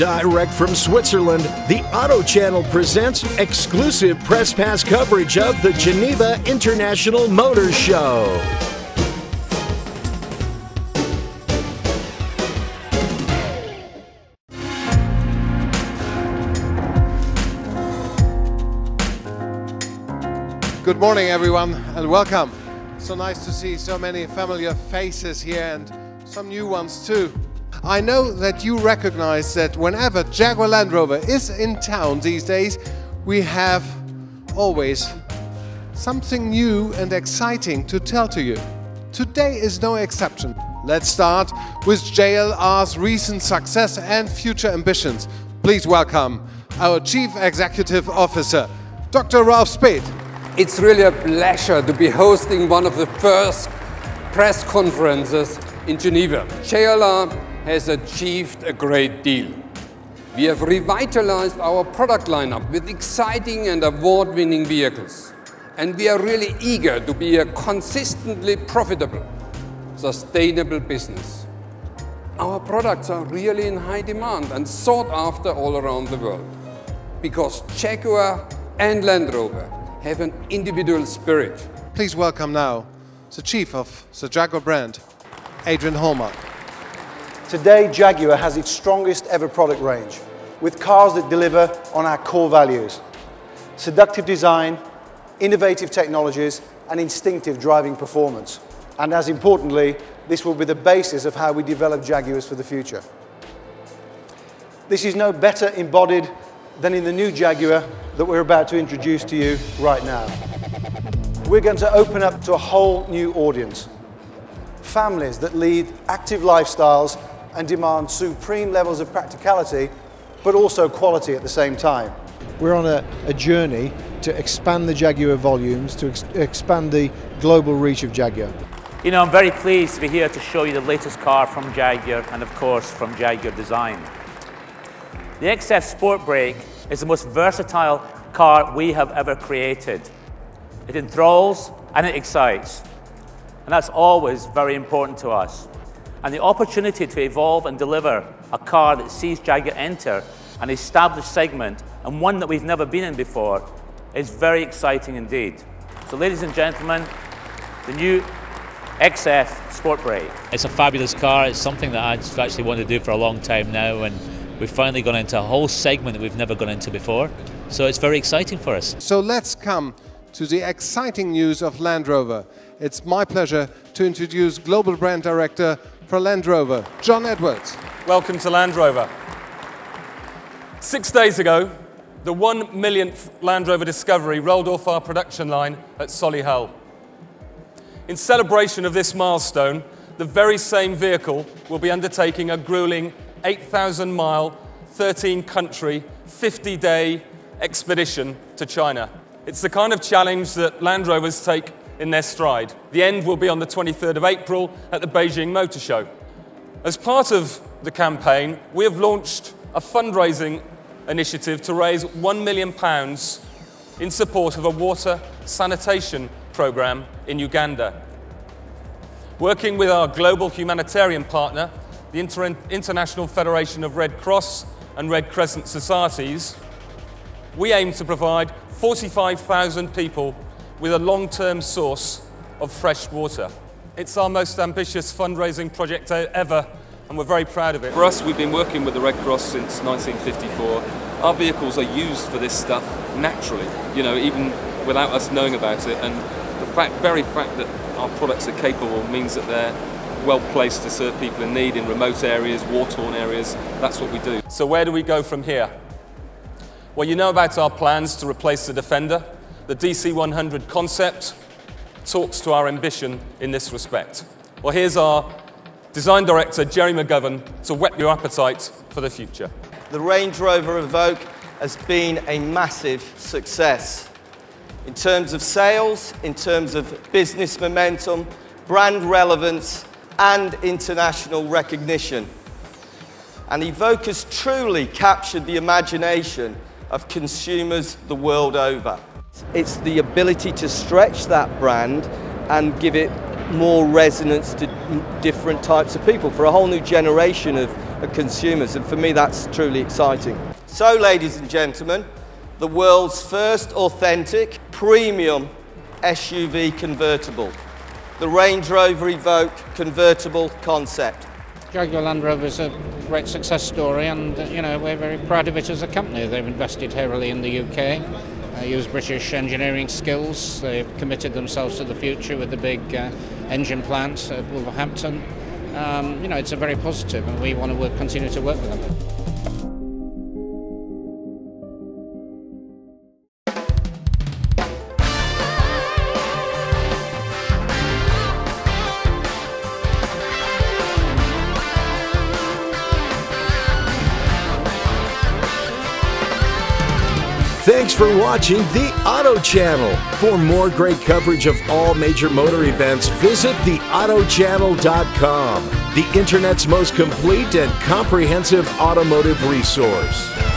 Direct from Switzerland, the Auto Channel presents exclusive press pass coverage of the Geneva International Motor Show. Good morning, everyone, and welcome. So nice to see so many familiar faces here and some new ones too. I know that you recognize that whenever Jaguar Land Rover is in town these days, we have always something new and exciting to tell to you. Today is no exception. Let's start with JLR's recent success and future ambitions. Please welcome our Chief Executive Officer, Dr. Ralph Speth. It's really a pleasure to be hosting one of the first press conferences in Geneva. JLR has achieved a great deal. We have revitalized our product lineup with exciting and award-winning vehicles. And we are really eager to be a consistently profitable, sustainable business. Our products are really in high demand and sought after all around the world. Because Jaguar and Land Rover have an individual spirit. Please welcome now the Chief of the Jaguar brand, Adrian Hallmark. Today, Jaguar has its strongest ever product range, with cars that deliver on our core values. Seductive design, innovative technologies, and instinctive driving performance. And as importantly, this will be the basis of how we develop Jaguars for the future. This is no better embodied than in the new Jaguar that we're about to introduce to you right now. We're going to open up to a whole new audience. Families that lead active lifestyles and demand supreme levels of practicality, but also quality at the same time. We're on a, a journey to expand the Jaguar volumes, to ex expand the global reach of Jaguar. You know, I'm very pleased to be here to show you the latest car from Jaguar and, of course, from Jaguar Design. The XF Sportbrake is the most versatile car we have ever created. It enthralls and it excites. And that's always very important to us and the opportunity to evolve and deliver a car that sees Jaguar enter an established segment and one that we've never been in before is very exciting indeed. So ladies and gentlemen, the new XF Sportbrake. It's a fabulous car. It's something that I've actually wanted to do for a long time now and we've finally gone into a whole segment that we've never gone into before. So it's very exciting for us. So let's come to the exciting news of Land Rover. It's my pleasure to introduce Global Brand Director for Land Rover, John Edwards. Welcome to Land Rover. Six days ago, the one millionth Land Rover Discovery rolled off our production line at Solihull. In celebration of this milestone, the very same vehicle will be undertaking a grueling 8,000 mile, 13 country, 50 day expedition to China. It's the kind of challenge that Land Rovers take in their stride. The end will be on the 23rd of April at the Beijing Motor Show. As part of the campaign, we have launched a fundraising initiative to raise £1 million in support of a water sanitation programme in Uganda. Working with our global humanitarian partner, the Inter International Federation of Red Cross and Red Crescent Societies, we aim to provide 45,000 people with a long-term source of fresh water. It's our most ambitious fundraising project ever and we're very proud of it. For us, we've been working with the Red Cross since 1954. Our vehicles are used for this stuff naturally, you know, even without us knowing about it. And the fact, very fact that our products are capable means that they're well placed to serve people in need in remote areas, war-torn areas. That's what we do. So where do we go from here? Well, you know about our plans to replace the Defender, the DC100 concept talks to our ambition in this respect. Well, here's our design director, Gerry McGovern, to whet your appetite for the future. The Range Rover Evoque has been a massive success in terms of sales, in terms of business momentum, brand relevance, and international recognition. And Evoque has truly captured the imagination of consumers the world over. It's the ability to stretch that brand and give it more resonance to different types of people. For a whole new generation of of consumers. And for me, that's truly exciting. So, ladies and gentlemen, the world's first authentic premium SUV convertible, the Range Rover Evoque convertible concept. Jaguar Land Rover is a great success story, and you know we're very proud of it as a company. They've invested heavily in the UK, uh, used British engineering skills. They've committed themselves to the future with the big uh, engine plant at Wolverhampton. Um, you know, it's a very positive, and we want to work, continue to work with them. Thanks for watching the Auto Channel. For more great coverage of all major motor events, visit theautochannel.com, the internet's most complete and comprehensive automotive resource.